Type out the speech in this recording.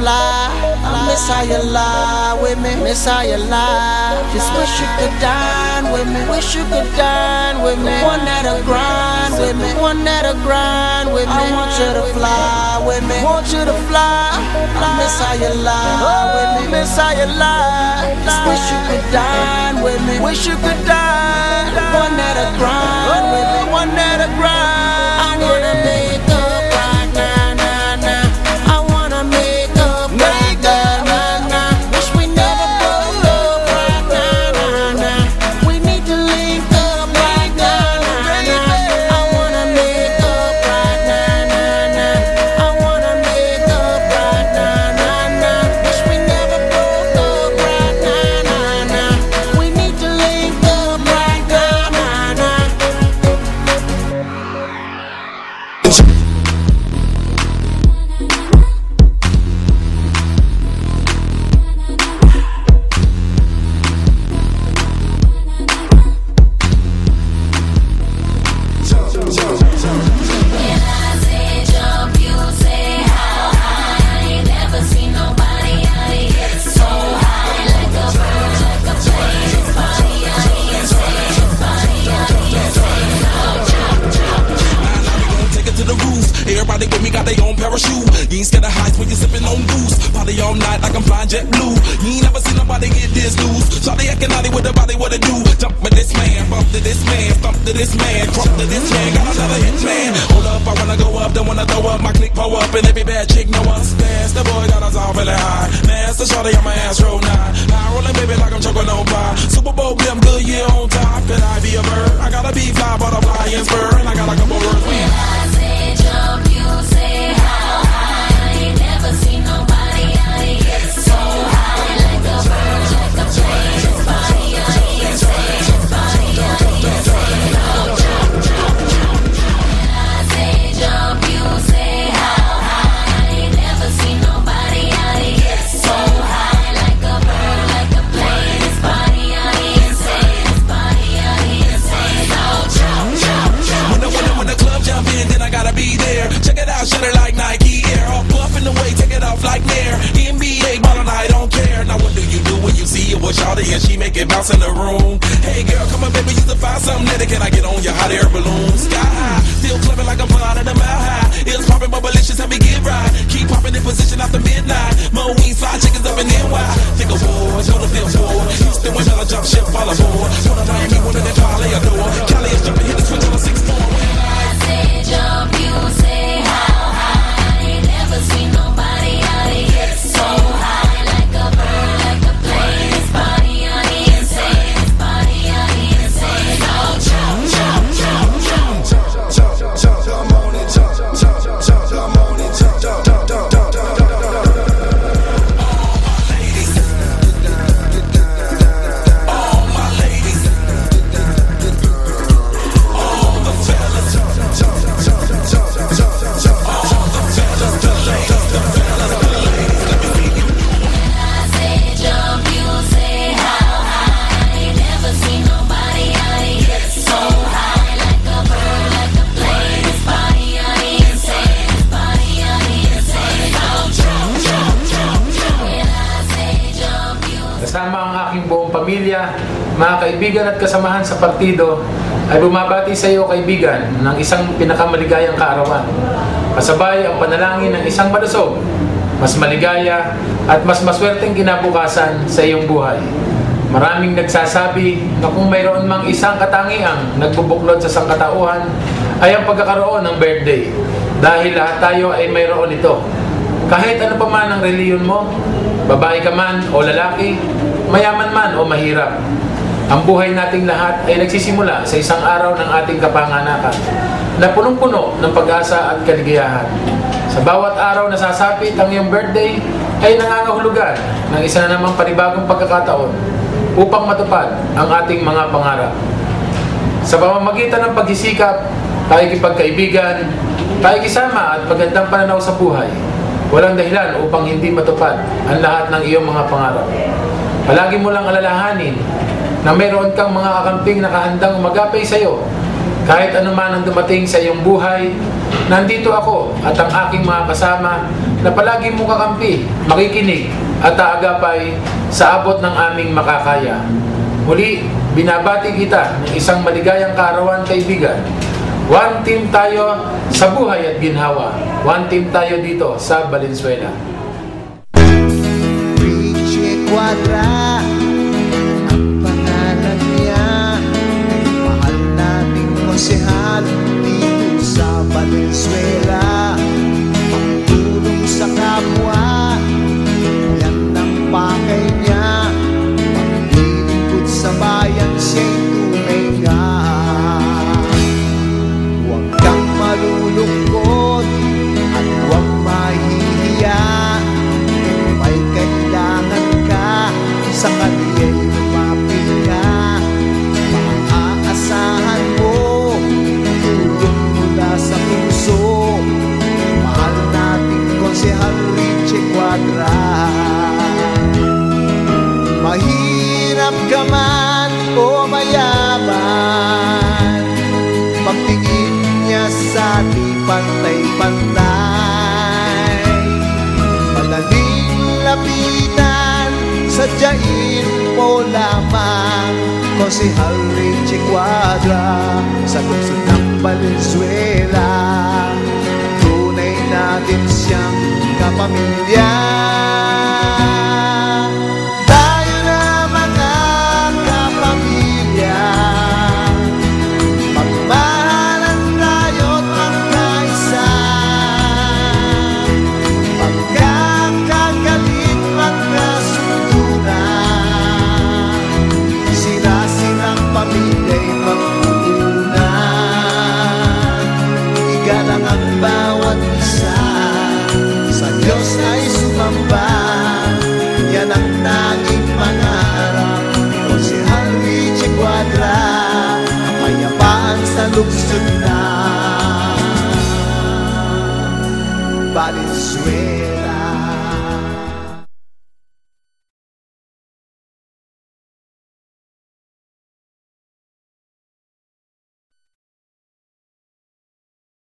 fly. I miss how you lie with me, miss how you lie. Just wish you could dine with me, wish you could dine with me. One that'll grind with me, one that'll grind with me. I want you to fly with me, want you to fly. I miss how you lie with me, miss how you lie. Just wish you could dine with me, wish you could dine. Parachute. You ain't scared of heights when you sipping on booze. Party all night like I'm flying jet blue. You ain't never seen nobody get this loose. Shawty acting naughty with the body, what it do? Jump with this man, bump to this man, thump to this man, crump to this man. Got another hit man. Hold up, I wanna go up, don't wanna throw up. My click pull up, and every bad chick know us. Dance, the boy got us all feeling high. Master Shawty on my ass roll nine. High rolling baby like I'm choking on pie. Super Bowl, I'm good, yeah, on top. Could I be a bird? I gotta be fly, butterfly, and spur. There. Check it out, shut it like Nike Air. All buff in the way, take it off like Nair. NBA ballin', I don't care. Now what do you do when you see it with Shawty and she make it bounce in the room? Hey girl, come on baby, you to find something that can I get on your hot air balloon? Sky high, still clubbing like I'm flying at a mile high. It's popping, but malicious, help me get right. Keep popping in position after midnight. Mo wings, fly chickens up in NY. Think awards, know the fifth war. Houston, when I jump ship, all aboard. One of Miami, one of them Cali adore. Cali is jumping, hit the switch on a six four say, jump, you say. Kasama ang aking buong pamilya, mga kaibigan at kasamahan sa partido, ay bumabati sa iyo kaibigan ng isang pinakamaligayang kaarawan. Kasabay ang panalangin ng isang malusog, mas maligaya at mas maswerteng kinabukasan sa iyong buhay. Maraming nagsasabi na kung mayroon mang isang katangiang nagbubuklod sa sangkatauhan ay ang pagkakaroon ng birthday dahil lahat tayo ay mayroon ito. Kahit ano pa man ang reliyon mo, babae ka man o lalaki, mayaman man o mahirap, ang buhay nating lahat ay nagsisimula sa isang araw ng ating kapanganakan na punong-puno ng pag-asa at kaligayahan. Sa bawat araw na sasapit ang iyong birthday ay nangangahulugan ng isa na namang panibagong pagkakataon upang matupad ang ating mga pangarap. Sa pamamagitan ng pagsisikap, pakikipagkaibigan, pakikisama at magandang pananaw sa buhay, walang dahilan upang hindi matupad ang lahat ng iyong mga pangarap. Palagi mo lang alalahanin na mayroon kang mga kakamping na kahandang umagapay sa iyo kahit anuman ang dumating sa iyong buhay nandito ako at ang aking mga kasama na palagi mo kakampi, makikinig at aagapay sa abot ng aming makakaya. Muli, binabati kita ng isang maligayang kaarawan kaibigan. One team tayo sa buhay at ginhawa. One team tayo dito sa Valenzuela. Richie Quadra pantay-pantay Madaling lapitan, sadyain mo lamang. Konsehal Richie Quadra Sa lungsod ng Valenzuela Tunay natin siyang kapamilya Igalang ang bawat isa. Sa Diyos ay sumamba Yan ang tanging pangarap. Konsehal Richie Quadra Kapayapaan sa lungsod